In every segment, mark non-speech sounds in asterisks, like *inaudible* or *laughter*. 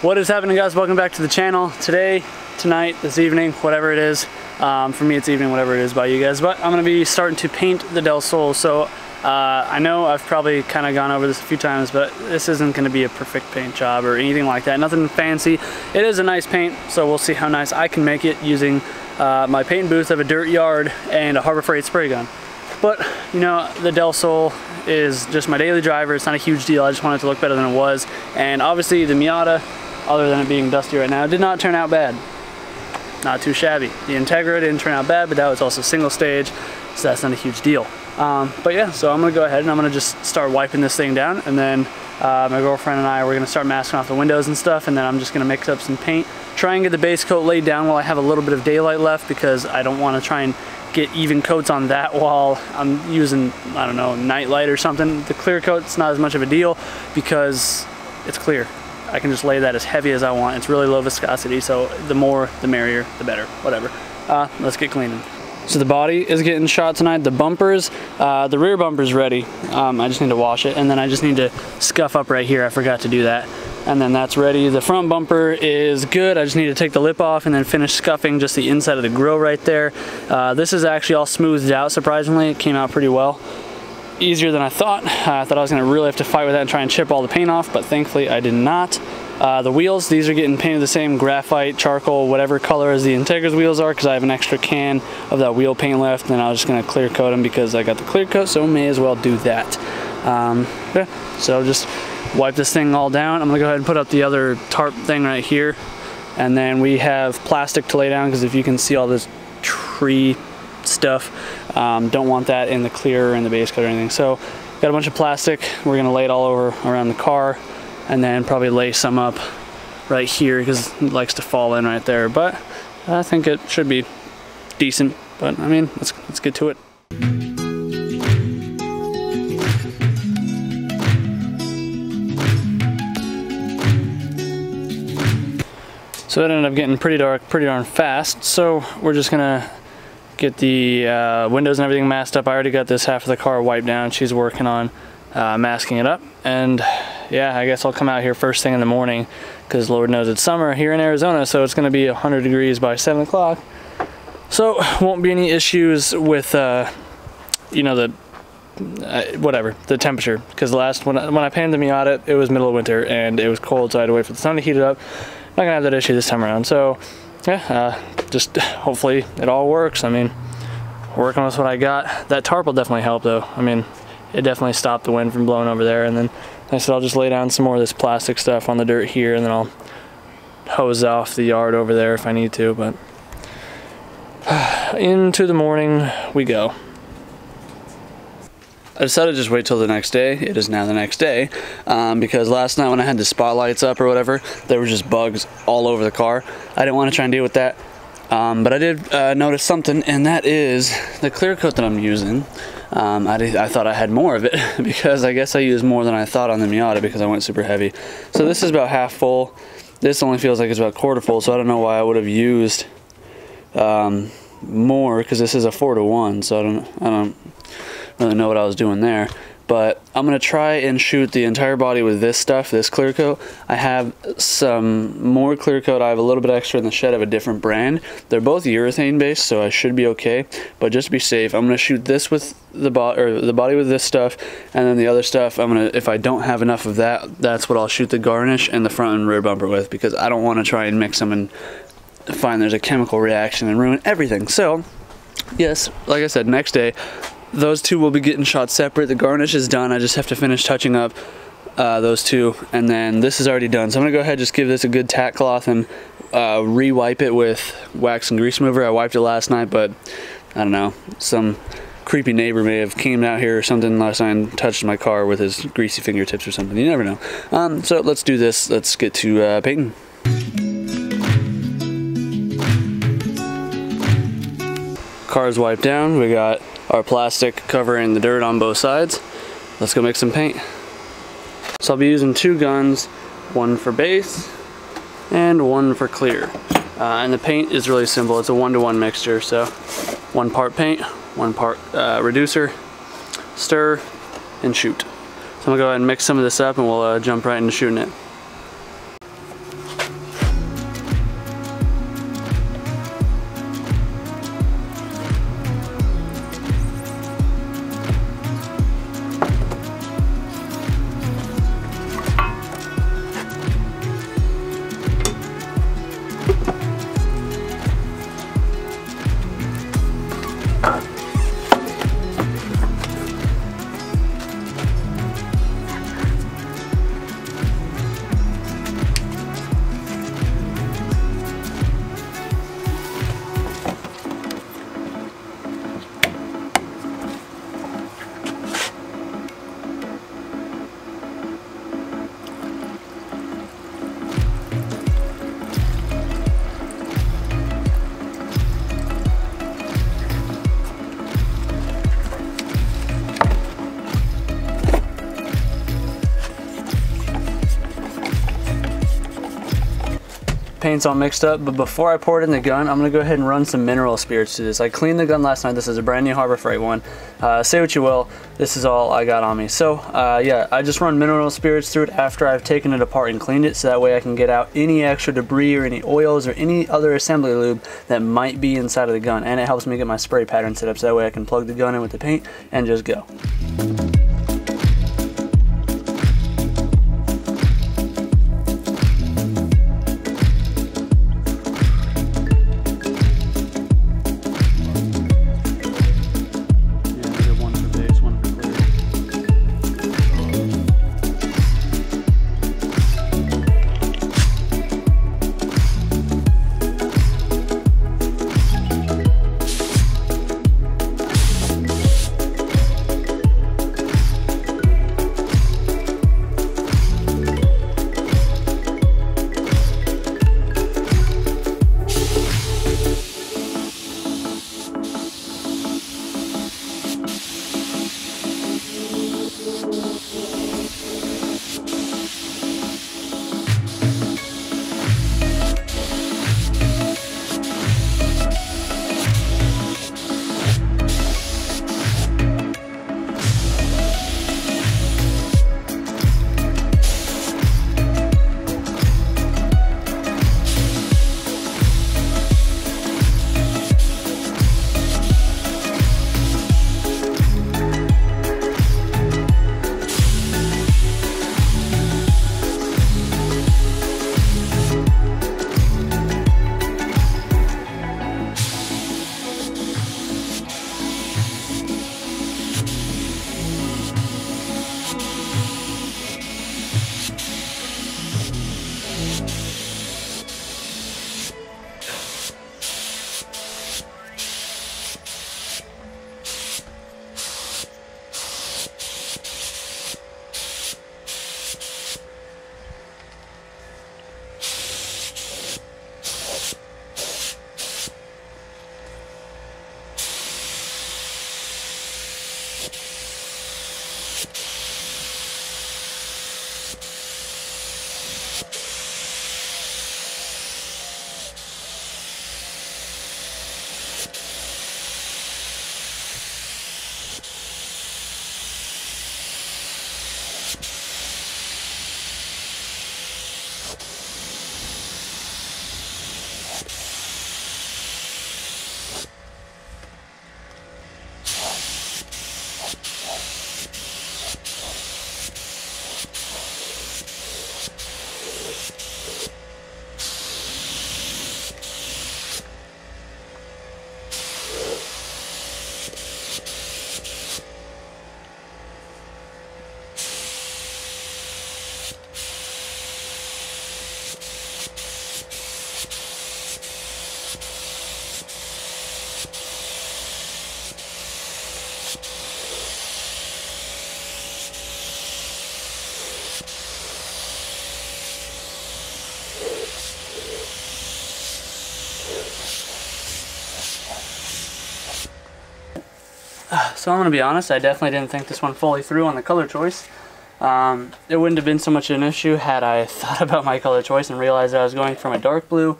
What is happening guys? Welcome back to the channel. Today, tonight, this evening, whatever it is. Um, for me it's evening, whatever it is by you guys. But I'm going to be starting to paint the Del Sol. So uh, I know I've probably kind of gone over this a few times, but this isn't going to be a perfect paint job or anything like that. Nothing fancy. It is a nice paint, so we'll see how nice I can make it using uh, my paint booth of a dirt yard and a Harbor Freight spray gun. But, you know, the Del Sol is just my daily driver. It's not a huge deal. I just want it to look better than it was. And obviously the Miata other than it being dusty right now, It did not turn out bad. Not too shabby. The Integra didn't turn out bad, but that was also single stage, so that's not a huge deal. Um, but yeah, so I'm gonna go ahead and I'm gonna just start wiping this thing down, and then uh, my girlfriend and I, we're gonna start masking off the windows and stuff, and then I'm just gonna mix up some paint, try and get the base coat laid down while I have a little bit of daylight left, because I don't wanna try and get even coats on that while I'm using, I don't know, night light or something. The clear coat's not as much of a deal because it's clear. I can just lay that as heavy as I want. It's really low viscosity, so the more, the merrier, the better, whatever. Uh, let's get cleaning. So the body is getting shot tonight. The bumpers, uh, the rear bumper's ready. Um, I just need to wash it, and then I just need to scuff up right here. I forgot to do that. And then that's ready. The front bumper is good. I just need to take the lip off and then finish scuffing just the inside of the grill right there. Uh, this is actually all smoothed out, surprisingly. It came out pretty well easier than I thought. Uh, I thought I was gonna really have to fight with that and try and chip all the paint off, but thankfully I did not. Uh, the wheels, these are getting painted the same graphite, charcoal, whatever color as the Integra's wheels are because I have an extra can of that wheel paint left and I was just gonna clear coat them because I got the clear coat, so may as well do that. Um, yeah, so just wipe this thing all down. I'm gonna go ahead and put up the other tarp thing right here. And then we have plastic to lay down because if you can see all this tree stuff. Um, don't want that in the clear or in the base coat or anything. So got a bunch of plastic. We're gonna lay it all over around the car and then probably lay some up right here because it likes to fall in right there. But I think it should be decent. But I mean, let's, let's get to it. So it ended up getting pretty dark pretty darn fast. So we're just gonna get the uh, windows and everything masked up. I already got this half of the car wiped down. She's working on uh, masking it up. And yeah, I guess I'll come out here first thing in the morning because Lord knows it's summer here in Arizona, so it's gonna be 100 degrees by seven o'clock. So won't be any issues with, uh, you know, the uh, whatever the temperature because last when I, when I painted the Miata it was middle of winter and it was cold so I had to wait for the sun to heat it up not gonna have that issue this time around so yeah, uh, just hopefully it all works. I mean, working with what I got. That tarp will definitely help though. I mean, it definitely stopped the wind from blowing over there. And then I said, I'll just lay down some more of this plastic stuff on the dirt here and then I'll hose off the yard over there if I need to. But *sighs* into the morning we go. I decided to just wait till the next day. It is now the next day um, because last night when I had the spotlights up or whatever, there were just bugs all over the car. I didn't want to try and deal with that. Um, but I did uh, notice something, and that is the clear coat that I'm using. Um, I, did, I, thought I had more of it *laughs* because I guess I used more than I thought on the Miata because I went super heavy. So this is about half full. This only feels like it's about quarter full, so I don't know why I would have used um, more because this is a four to one. So I don't, I don't really know what I was doing there. But I'm to try and shoot the entire body with this stuff, this clear coat. I have some more clear coat. I have a little bit extra in the shed of a different brand. They're both urethane based, so I should be okay. But just to be safe, I'm to shoot this with the, bo or the body with this stuff, and then the other stuff, I'm to, if I don't have enough of that, that's what I'll shoot the garnish and the front and rear bumper with, because I don't want to try and mix them and find there's a chemical reaction and ruin everything. So, yes, like I said, next day, those two will be getting shot separate. The garnish is done. I just have to finish touching up uh, those two. And then this is already done. So I'm gonna go ahead and just give this a good tack cloth and uh, re-wipe it with wax and grease remover. I wiped it last night, but I don't know, some creepy neighbor may have came out here or something last night and touched my car with his greasy fingertips or something. You never know. Um, so let's do this. Let's get to uh, painting. Car's wiped down. We got our plastic covering the dirt on both sides. Let's go make some paint. So I'll be using two guns, one for base and one for clear. Uh, and the paint is really simple. It's a one-to-one -one mixture. So one part paint, one part uh, reducer, stir, and shoot. So I'm gonna go ahead and mix some of this up and we'll uh, jump right into shooting it. Paint's all mixed up, but before I pour it in the gun, I'm gonna go ahead and run some mineral spirits to this. I cleaned the gun last night. This is a brand new Harbor Freight one. Uh, say what you will, this is all I got on me. So uh, yeah, I just run mineral spirits through it after I've taken it apart and cleaned it, so that way I can get out any extra debris or any oils or any other assembly lube that might be inside of the gun. And it helps me get my spray pattern set up, so that way I can plug the gun in with the paint and just go. So I'm going to be honest, I definitely didn't think this one fully through on the color choice. Um, it wouldn't have been so much an issue had I *laughs* thought about my color choice and realized I was going from a dark blue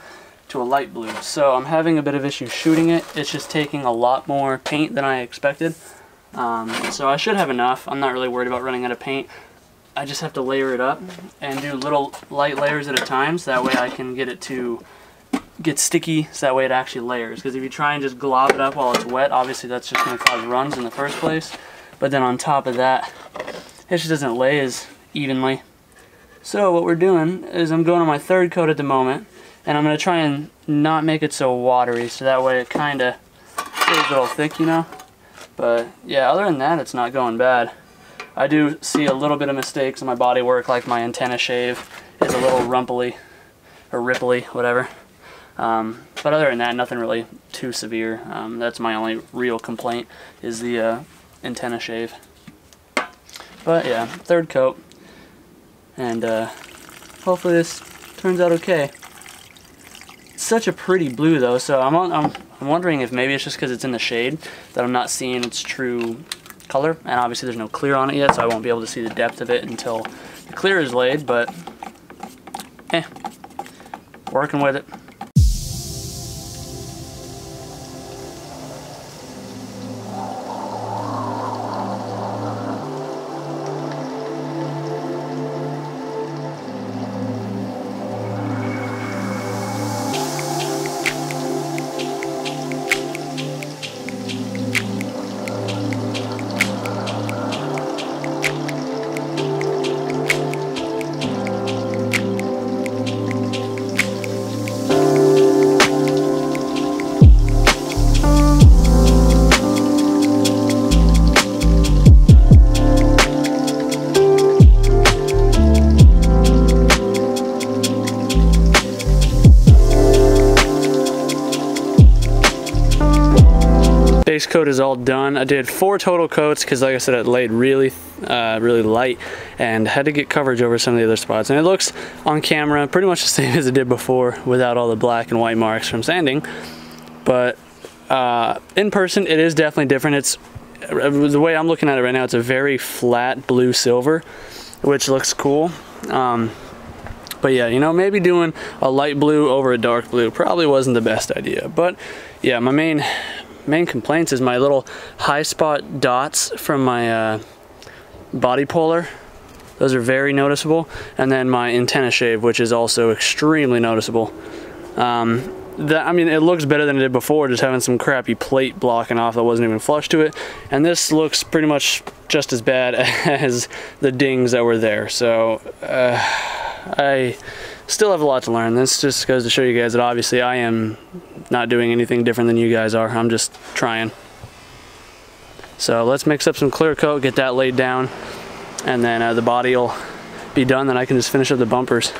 to a light blue. So I'm having a bit of issue shooting it. It's just taking a lot more paint than I expected. Um, so I should have enough. I'm not really worried about running out of paint. I just have to layer it up and do little light layers at a time so that way I can get it to get sticky so that way it actually layers. Because if you try and just glob it up while it's wet, obviously that's just going to cause runs in the first place. But then on top of that, it just doesn't lay as evenly. So what we're doing is I'm going on my third coat at the moment, and I'm going to try and not make it so watery, so that way it kind of stays a little thick, you know? But yeah, other than that, it's not going bad. I do see a little bit of mistakes in my body work, like my antenna shave is a little rumply, or ripply, whatever. Um, but other than that, nothing really too severe. Um, that's my only real complaint is the uh, antenna shave. But yeah, third coat. And uh, hopefully this turns out okay. It's such a pretty blue though, so I'm, on, I'm, I'm wondering if maybe it's just because it's in the shade that I'm not seeing its true color. And obviously there's no clear on it yet, so I won't be able to see the depth of it until the clear is laid, but eh, working with it. Base coat is all done. I did four total coats because like I said, it laid really, uh, really light and had to get coverage over some of the other spots. And it looks on camera pretty much the *laughs* same as it did before without all the black and white marks from sanding. But uh, in person, it is definitely different. It's the way I'm looking at it right now, it's a very flat blue silver, which looks cool. Um, but yeah, you know, maybe doing a light blue over a dark blue probably wasn't the best idea. But yeah, my main main complaints is my little high spot dots from my uh, body puller. Those are very noticeable. And then my antenna shave, which is also extremely noticeable. Um, that, I mean, it looks better than it did before, just having some crappy plate blocking off that wasn't even flush to it. And this looks pretty much just as bad *laughs* as the dings that were there. So, uh, I still have a lot to learn. This just goes to show you guys that obviously I am not doing anything different than you guys are. I'm just trying. So let's mix up some clear coat, get that laid down, and then uh, the body will be done. Then I can just finish up the bumpers.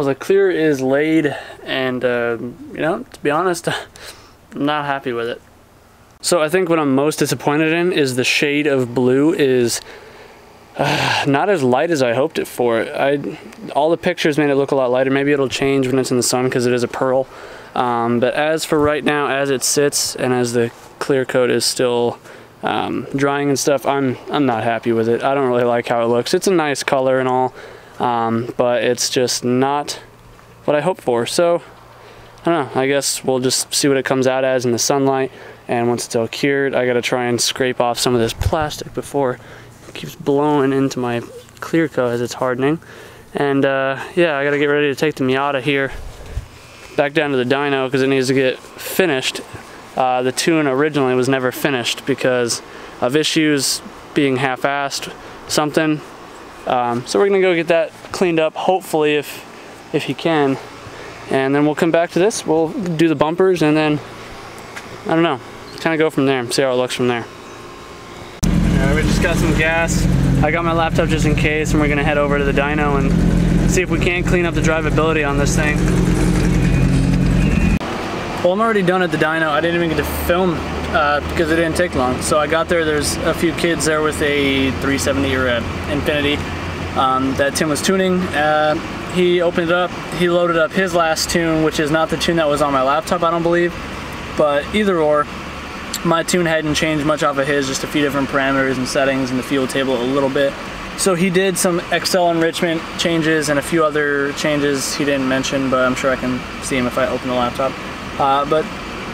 Well, the clear is laid, and uh, you know, to be honest, *laughs* I'm not happy with it. So I think what I'm most disappointed in is the shade of blue is uh, *sighs* not as light as I hoped it for. I all the pictures made it look a lot lighter. Maybe it'll change when it's in the sun because it is a pearl. Um, but as for right now, as it sits and as the clear coat is still um, drying and stuff, I'm I'm not happy with it. I don't really like how it looks. It's a nice color and all um, but it's just not what I hoped for. So I don't know, I guess we'll just see what it comes out as in the sunlight. And once it's all cured, I gotta try and scrape off some of this plastic before it keeps blowing into my clear coat as it's hardening. And uh, yeah, I gotta get ready to take the Miata here back down to the dyno because it needs to get finished. Uh, the tune originally was never finished because of issues being half-assed, something, um, so we're gonna go get that cleaned up, hopefully if, if he can. And then we'll come back to this, we'll do the bumpers and then, I don't know, kind of go from there, see how it looks from there. We just got some gas. I got my laptop just in case and we're gonna head over to the dyno and see if we can't clean up the drivability on this thing. Well, I'm already done at the dyno. I didn't even get to film uh, because it didn't take long. So I got there, there's a few kids there with a 370 or a Infiniti um, that Tim was tuning. Uh, he opened it up, he loaded up his last tune, which is not the tune that was on my laptop, I don't believe. But either or, my tune hadn't changed much off of his, just a few different parameters and settings in the fuel table a little bit. So he did some accel enrichment changes and a few other changes he didn't mention, but I'm sure I can see him if I open the laptop. Uh, but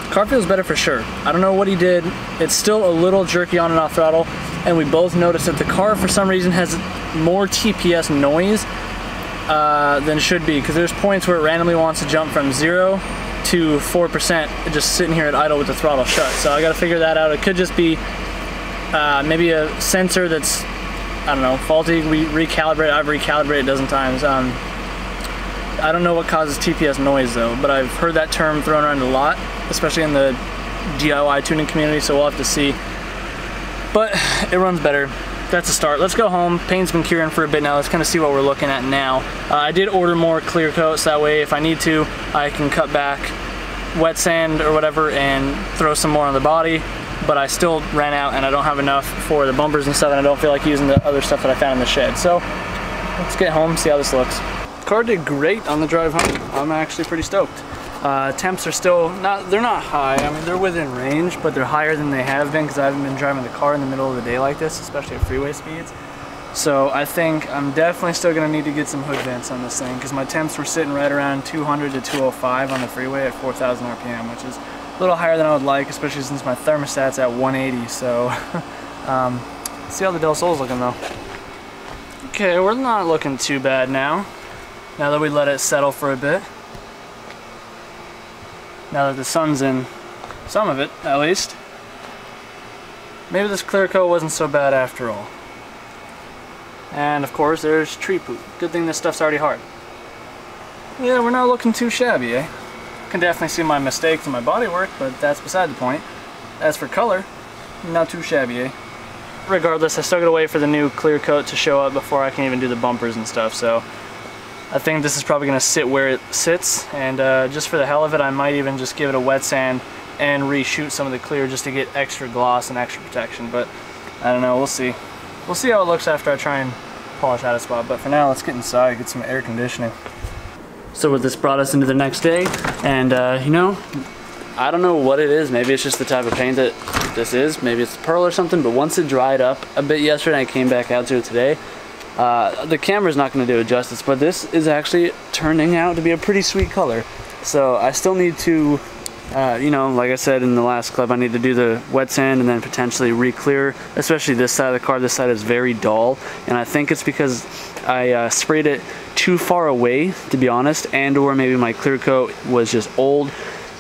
car feels better for sure. I don't know what he did. It's still a little jerky on and off throttle, and we both noticed that the car for some reason has more TPS noise uh, than should be, because there's points where it randomly wants to jump from zero to 4% just sitting here at idle with the throttle shut. So I gotta figure that out. It could just be uh, maybe a sensor that's I don't know, faulty, we recalibrate, I've recalibrated a dozen times. Um, I don't know what causes TPS noise though, but I've heard that term thrown around a lot, especially in the DIY tuning community, so we'll have to see. But it runs better. That's a start. Let's go home. Paint's been curing for a bit now. Let's kind of see what we're looking at now. Uh, I did order more clear coats, that way if I need to, I can cut back wet sand or whatever and throw some more on the body but I still ran out and I don't have enough for the bumpers and stuff and I don't feel like using the other stuff that I found in the shed. So let's get home, see how this looks. The car did great on the drive home. I'm actually pretty stoked. Uh, temps are still not, they're not high. I mean, they're within range, but they're higher than they have been because I haven't been driving the car in the middle of the day like this, especially at freeway speeds. So I think I'm definitely still gonna need to get some hood vents on this thing because my temps were sitting right around 200 to 205 on the freeway at 4,000 RPM, which is a little higher than I would like, especially since my thermostat's at 180. So, *laughs* um, see how the Del Sol's looking though. Okay, we're not looking too bad now. Now that we let it settle for a bit. Now that the sun's in some of it, at least. Maybe this clear coat wasn't so bad after all. And of course, there's tree poop. Good thing this stuff's already hard. Yeah, we're not looking too shabby, eh? Can definitely see my mistakes in my bodywork, but that's beside the point. As for color, not too shabby, eh? Regardless, I still gotta wait for the new clear coat to show up before I can even do the bumpers and stuff, so I think this is probably gonna sit where it sits, and uh, just for the hell of it, I might even just give it a wet sand and reshoot some of the clear just to get extra gloss and extra protection, but I don't know, we'll see. We'll see how it looks after I try and polish out a spot, but for now, let's get inside, get some air conditioning. So what this brought us into the next day, and uh, you know, I don't know what it is. Maybe it's just the type of paint that this is. Maybe it's pearl or something, but once it dried up a bit yesterday, I came back out to it today, uh, the camera's not going to do it justice, but this is actually turning out to be a pretty sweet color. So I still need to, uh, you know, like I said in the last clip, I need to do the wet sand and then potentially re-clear, especially this side of the car. This side is very dull, and I think it's because I uh, sprayed it too far away, to be honest, and or maybe my clear coat was just old.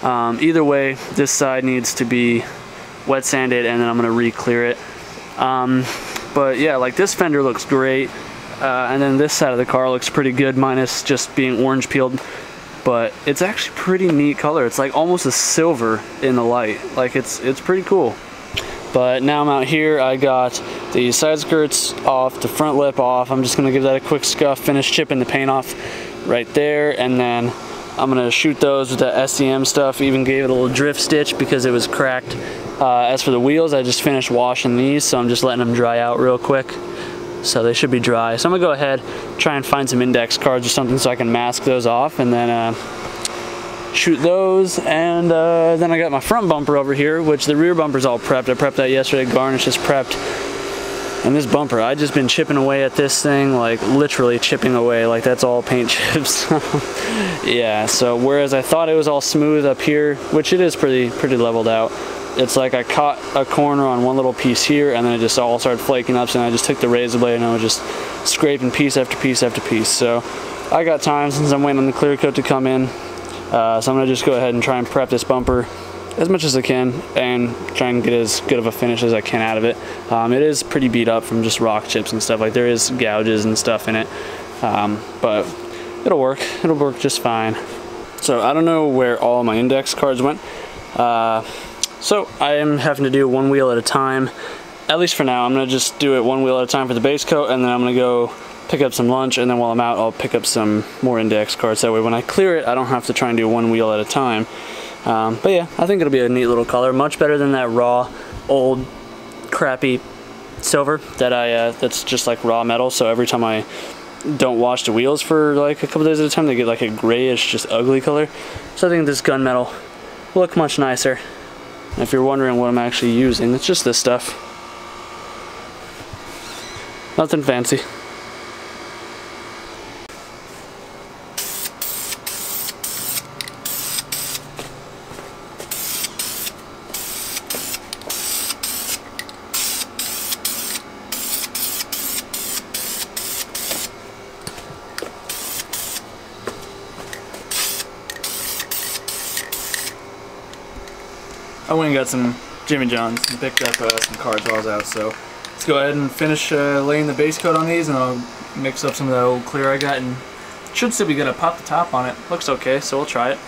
Um, either way, this side needs to be wet sanded and then I'm gonna re-clear it. Um, but yeah, like this fender looks great. Uh, and then this side of the car looks pretty good, minus just being orange peeled. But it's actually pretty neat color. It's like almost a silver in the light. Like it's it's pretty cool. But now I'm out here, I got the side skirts off, the front lip off. I'm just gonna give that a quick scuff, finish chipping the paint off right there, and then I'm gonna shoot those with the SEM stuff, even gave it a little drift stitch because it was cracked. Uh, as for the wheels, I just finished washing these, so I'm just letting them dry out real quick. So they should be dry. So I'm gonna go ahead, try and find some index cards or something so I can mask those off, and then uh, shoot those. And uh, then I got my front bumper over here which the rear bumper's all prepped. I prepped that yesterday. Garnish is prepped. And this bumper I just been chipping away at this thing like literally chipping away. Like that's all paint *laughs* chips. Yeah so whereas I thought it was all smooth up here which it is pretty pretty leveled out it's like I caught a corner on one little piece here and then it just all started flaking up so I just took the razor blade and I was just scraping piece after piece after piece so I got time since I'm waiting on the clear coat to come in uh, so I'm gonna just go ahead and try and prep this bumper as much as I can and try and get as good of a finish as I can out of it. Um, it is pretty beat up from just rock chips and stuff. Like there is gouges and stuff in it, um, but it'll work. It'll work just fine. So I don't know where all my index cards went. Uh, so I am having to do one wheel at a time. At least for now, I'm gonna just do it one wheel at a time for the base coat and then I'm gonna go pick up some lunch, and then while I'm out, I'll pick up some more index cards. That way when I clear it, I don't have to try and do one wheel at a time. Um, but yeah, I think it'll be a neat little color. Much better than that raw, old, crappy silver that I uh, that's just like raw metal. So every time I don't wash the wheels for like a couple days at a time, they get like a grayish, just ugly color. So I think this gunmetal look much nicer. If you're wondering what I'm actually using, it's just this stuff. Nothing fancy. Got some Jimmy John's and picked up uh, some cards while I was out. So let's go ahead and finish uh, laying the base coat on these, and I'll mix up some of that old clear I got, and should still be good. I pop the top on it. Looks okay, so we'll try it.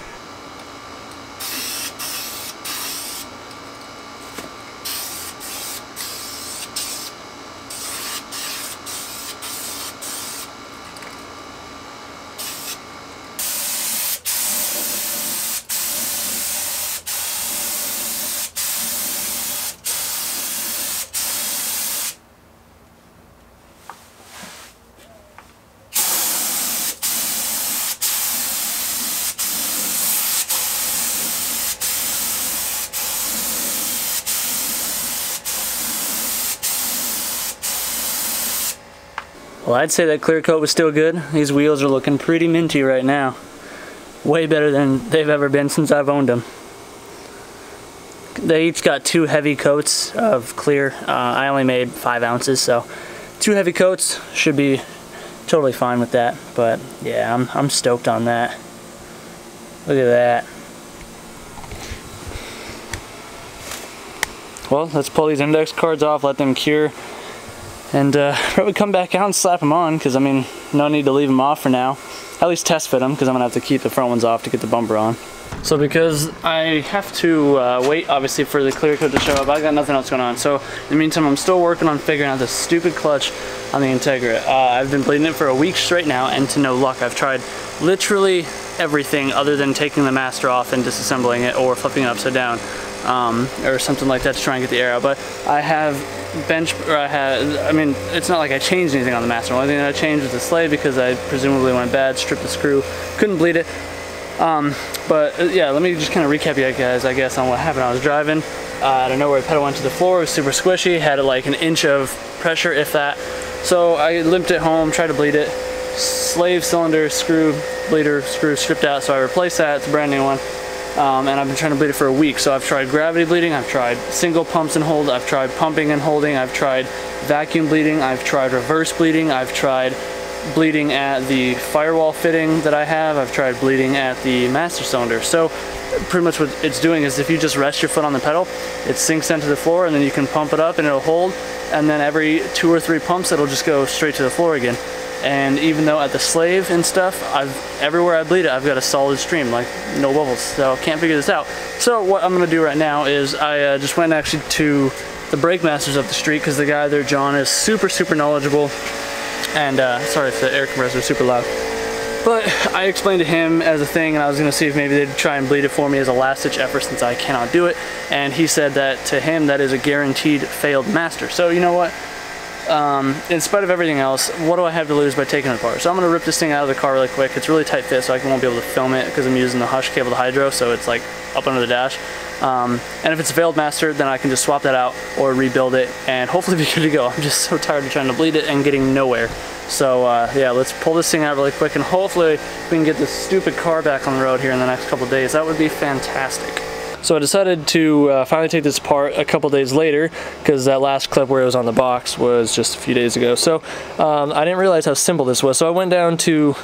Well, I'd say that clear coat was still good. These wheels are looking pretty minty right now. Way better than they've ever been since I've owned them. They each got two heavy coats of clear. Uh, I only made five ounces, so two heavy coats should be totally fine with that. But yeah, I'm, I'm stoked on that. Look at that. Well, let's pull these index cards off, let them cure and uh, *laughs* probably come back out and slap them on because I mean no need to leave them off for now. At least test fit them because I'm gonna have to keep the front ones off to get the bumper on. So because I have to uh, wait obviously for the clear coat to show up I got nothing else going on. So in the meantime I'm still working on figuring out this stupid clutch on the Integra. Uh, I've been bleeding it for a week straight now and to no luck I've tried literally everything other than taking the master off and disassembling it or flipping it upside down um, or something like that to try and get the air out. But I have bench, or I had, I mean, it's not like I changed anything on the Master. The only thing I changed was the slave because I presumably went bad, stripped the screw, couldn't bleed it. Um, but uh, yeah, let me just kind of recap you guys, I guess, on what happened. I was driving, don't know where the pedal went to the floor, it was super squishy, had like an inch of pressure, if that. So I limped it home, tried to bleed it. Slave cylinder, screw, bleeder, screw stripped out, so I replaced that, it's a brand new one um, and I've been trying to bleed it for a week. So I've tried gravity bleeding, I've tried single pumps and hold, I've tried pumping and holding, I've tried vacuum bleeding, I've tried reverse bleeding, I've tried bleeding at the firewall fitting that I have, I've tried bleeding at the master cylinder. So pretty much what it's doing is if you just rest your foot on the pedal, it sinks into the floor and then you can pump it up and it'll hold and then every two or three pumps it'll just go straight to the floor again and even though at the slave and stuff I've everywhere I bleed it I've got a solid stream like no bubbles. So can't figure this out. So what I'm gonna do right now is I uh, just went actually to the brake masters up the street because the guy there John is super super knowledgeable. And uh, sorry if the air compressor is super loud. But I explained to him as a thing and I was gonna see if maybe they'd try and bleed it for me as a last ditch effort since I cannot do it. And he said that to him that is a guaranteed failed master. So you know what um, in spite of everything else, what do I have to lose by taking it apart? So I'm gonna rip this thing out of the car really quick. It's really tight fit, so I won't be able to film it because I'm using the Hush cable to hydro, so it's like up under the dash. Um, and if it's a failed master, then I can just swap that out or rebuild it and hopefully be *laughs* good to go. I'm just so tired of trying to bleed it and getting nowhere. So uh, yeah, let's pull this thing out really quick and hopefully we can get this stupid car back on the road here in the next couple days. That would be fantastic. So I decided to uh, finally take this apart a couple days later because that last clip where it was on the box was just a few days ago. So um, I didn't realize how simple this was. So I went down to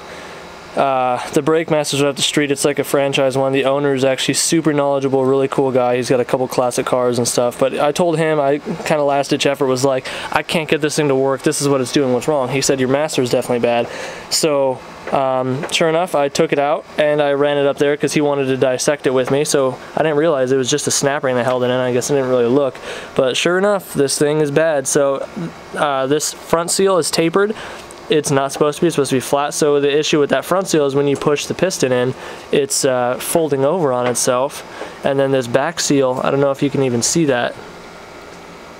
uh, the Brake Masters up the street. It's like a franchise one. The owner is actually super knowledgeable, really cool guy. He's got a couple classic cars and stuff. But I told him, I kind of last ditch effort was like, I can't get this thing to work. This is what it's doing. What's wrong? He said, your master is definitely bad. So um, sure enough, I took it out and I ran it up there because he wanted to dissect it with me. So I didn't realize it was just a snap ring that held it in. I guess I didn't really look. But sure enough, this thing is bad. So uh, this front seal is tapered it's not supposed to be. It's supposed to be flat. So the issue with that front seal is when you push the piston in, it's uh, folding over on itself. And then this back seal, I don't know if you can even see that.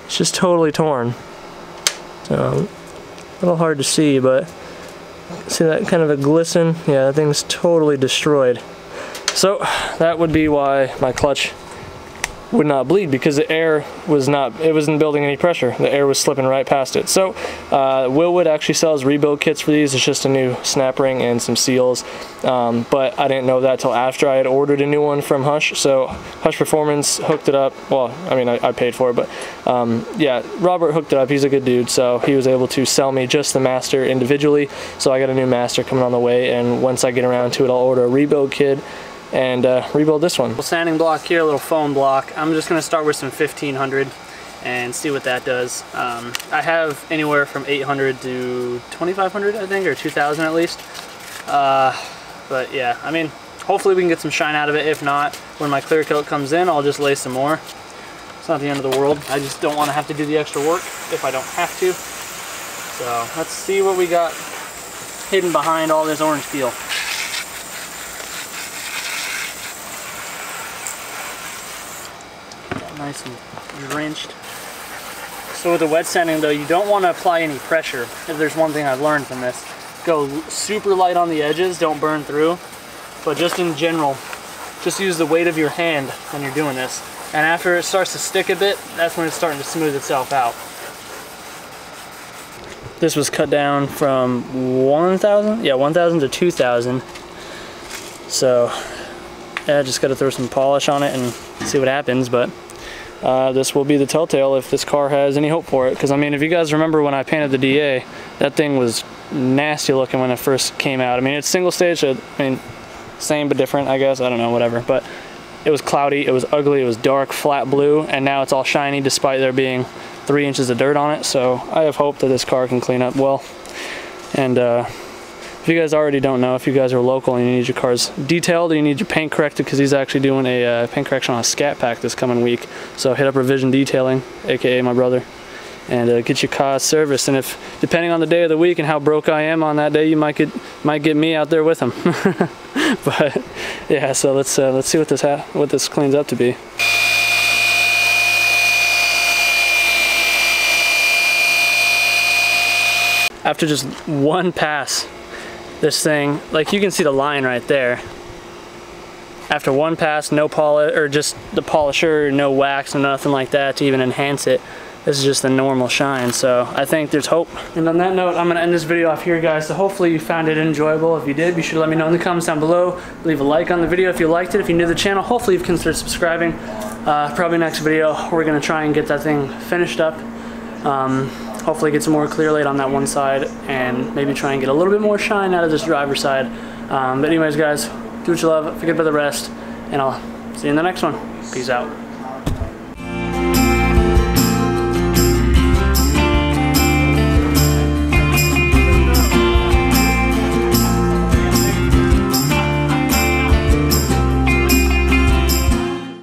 It's just totally torn. A little hard to see, but see that kind of a glisten? Yeah, that thing's totally destroyed. So that would be why my clutch would not bleed because the air was not, it wasn't building any pressure. The air was slipping right past it. So uh, Wilwood actually sells rebuild kits for these. It's just a new snap ring and some seals. Um, but I didn't know that till after I had ordered a new one from Hush. So Hush Performance hooked it up. Well, I mean, I, I paid for it, but um, yeah, Robert hooked it up. He's a good dude. So he was able to sell me just the master individually. So I got a new master coming on the way. And once I get around to it, I'll order a rebuild kit and uh, rebuild this one. Little Sanding block here, a little foam block. I'm just gonna start with some 1500 and see what that does. Um, I have anywhere from 800 to 2500 I think, or 2000 at least. Uh, but yeah, I mean, hopefully we can get some shine out of it. If not, when my clear coat comes in, I'll just lay some more. It's not the end of the world. I just don't want to have to do the extra work if I don't have to. So let's see what we got hidden behind all this orange peel. Nice and drenched. So with the wet sanding though, you don't want to apply any pressure. If there's one thing I've learned from this. Go super light on the edges, don't burn through. But just in general, just use the weight of your hand when you're doing this. And after it starts to stick a bit, that's when it's starting to smooth itself out. This was cut down from 1,000? Yeah, 1,000 to 2,000. So, yeah, just got to throw some polish on it and see what happens. But uh, this will be the telltale if this car has any hope for it. Because I mean, if you guys remember when I painted the DA, that thing was nasty looking when it first came out. I mean, it's single stage, so, I mean, same but different, I guess. I don't know, whatever. But it was cloudy, it was ugly, it was dark, flat blue, and now it's all shiny despite there being three inches of dirt on it. So I have hope that this car can clean up well. And uh, if you guys already don't know, if you guys are local and you need your cars detailed or you need your paint corrected, because he's actually doing a uh, paint correction on a Scat Pack this coming week. So hit up Revision Detailing, aka my brother, and uh, get your car serviced. And if, depending on the day of the week and how broke I am on that day, you might get might get me out there with him. *laughs* but yeah, so let's uh, let's see what this what this cleans up to be. After just one pass this thing, like you can see the line right there. After one pass, no polish, or just the polisher, no wax, nothing like that to even enhance it. This is just the normal shine, so I think there's hope. And on that note, I'm gonna end this video off here, guys. So hopefully you found it enjoyable. If you did, be sure to let me know in the comments down below. Leave a like on the video if you liked it. If you're new to the channel, hopefully you've considered subscribing. Uh, probably next video, we're gonna try and get that thing finished up. Um, hopefully get some more clear light on that one side and maybe try and get a little bit more shine out of this driver's side. Um, but anyways, guys, do what you love, forget about the rest, and I'll see you in the next one. Peace out.